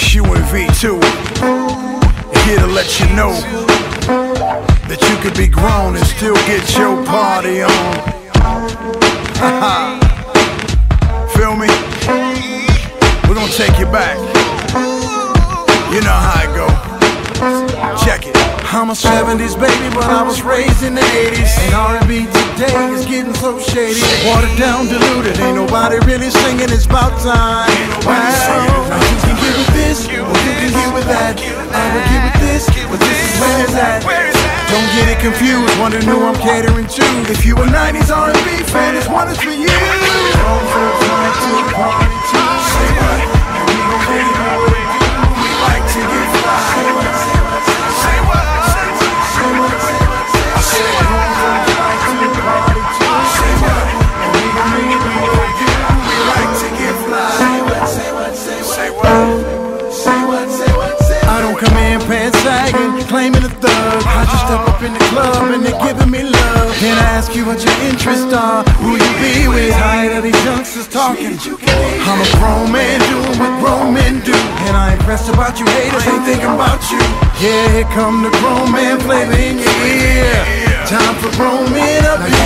V2, here to let you know that you could be grown and still get your party on. Feel me? We're gonna take you back. I'm a 70s baby, but I was raised in the 80s. And R&B today is getting so shady. Watered down, diluted, ain't nobody really singing. It's about time. Wow. You can get with this, or you can get with that. I will get with this, but this is where it's at. Don't get it confused, wondering who I'm catering to. If you a 90s R&B fan, this one is for you. Pants sagging, claiming a thug. I just step up in the club and they're giving me love. Can I ask you what your interests are? Who you be with? Tired of these youngsters talking. I'm a grown man doing what grown men do. And I ain't pressed about you haters, ain't thinking about you. Yeah, here come the grown man flavor in your ear. Time for grown men up here.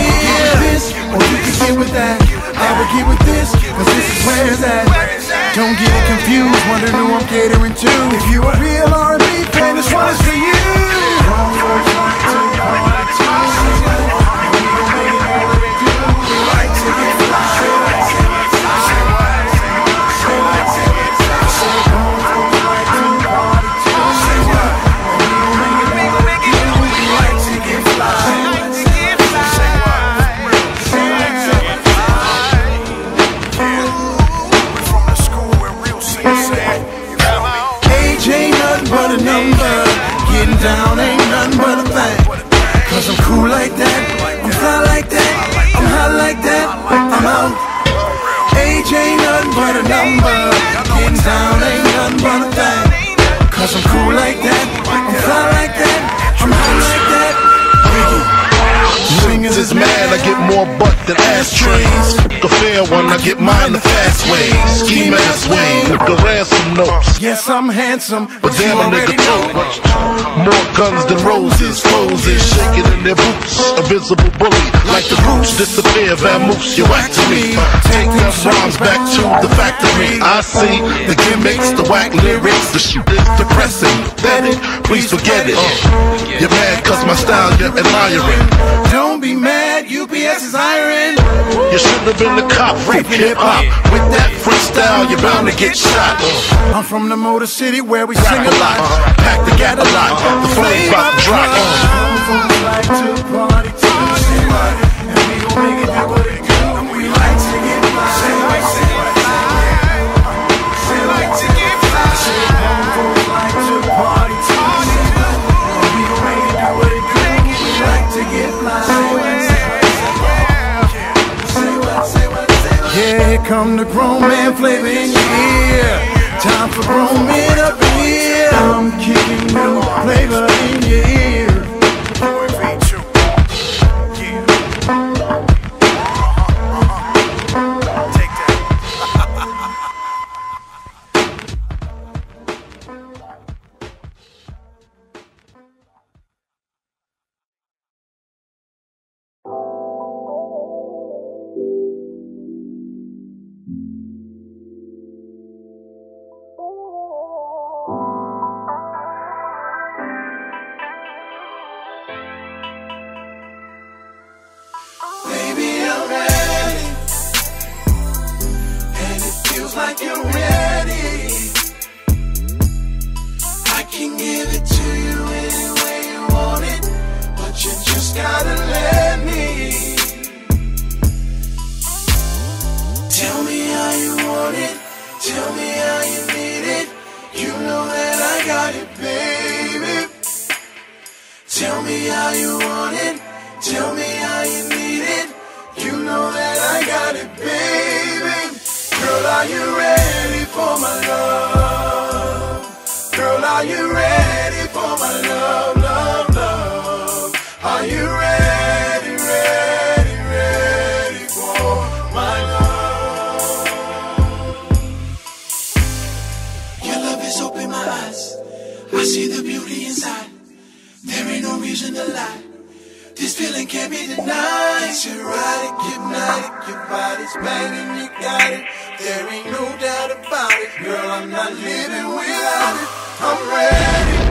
Butt than ashtrays. The fair one, I get mine the fast way. Ski mask way, with the ransom notes. Yes, I'm handsome, But but damn a already nigga know. tote. More guns than roses, roses shaking in their boots. A visible bully, like the roots disappear, vamoose, you whack to me. Take them rhymes back to the factory. I see the gimmicks, the whack lyrics, the shit is depressing. Pathetic, please forget it. You're mad cause my style you're admiring. Don't be mad, UPS is hiring. You shouldn't have been the cop, rape hip hop. With that freestyle, you're bound to get shot. I'm from the Motor City where we sing a lot. Uh-huh. Pack the gat a lot, the flames about to drop. Grown folks like to party too. Come the grown man flavor in your ear. Time for grown men baby. Tell me how you want it. Tell me how you need it. You know that I got it, baby. Girl, are you ready for my love? Girl, are you ready for my love, I see the beauty inside. There ain't no reason to lie. This feeling can't be denied. It's erotic, hypnotic, your body's banging, you got it. There ain't no doubt about it, girl. I'm not living without it. I'm ready.